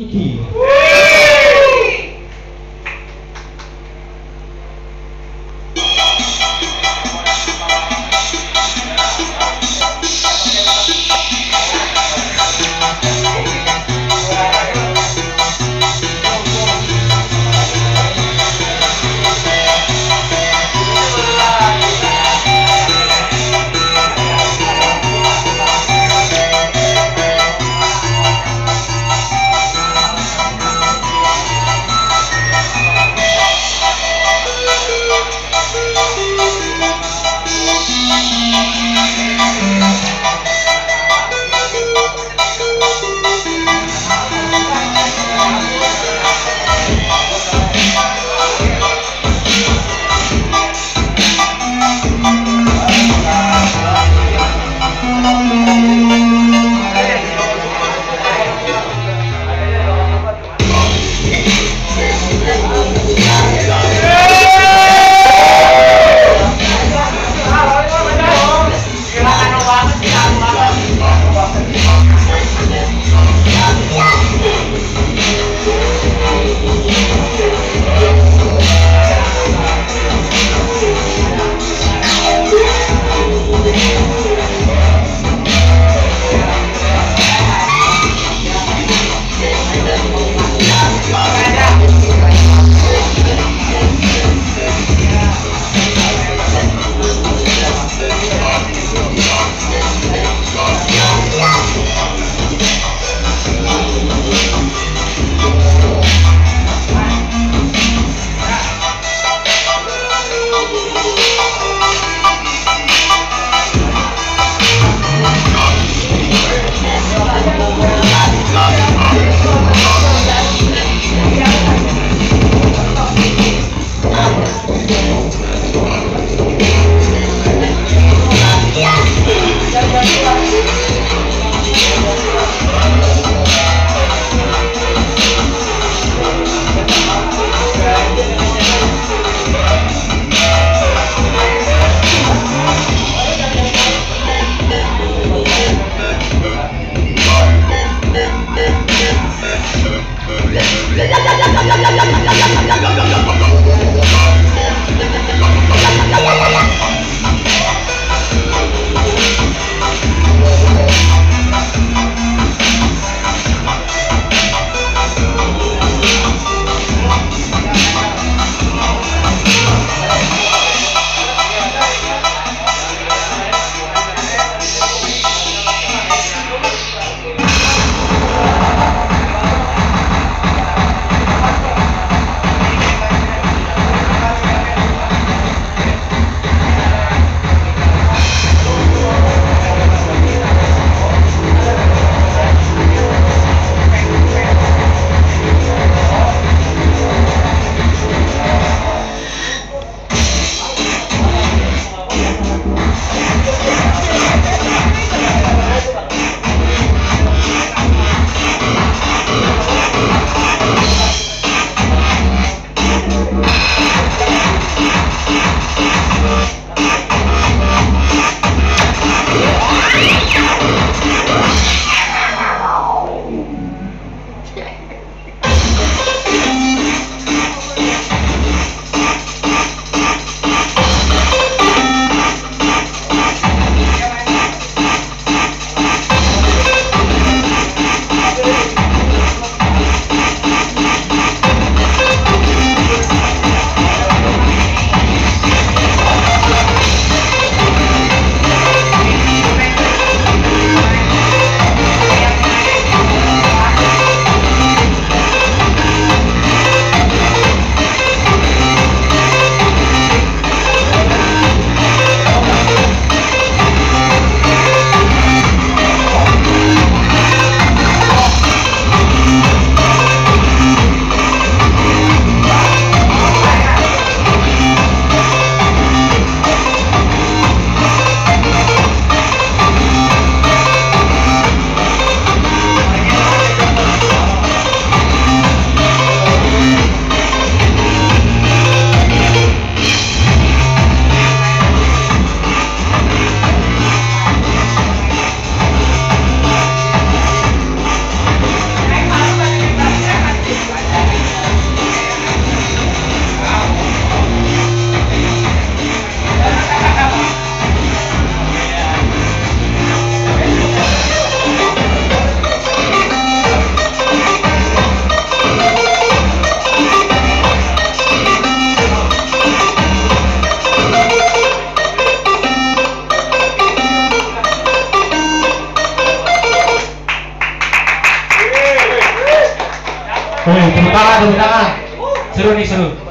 e quinta. Yeah. God. Oh, tangan, tepuk tangan. Seru nih seru.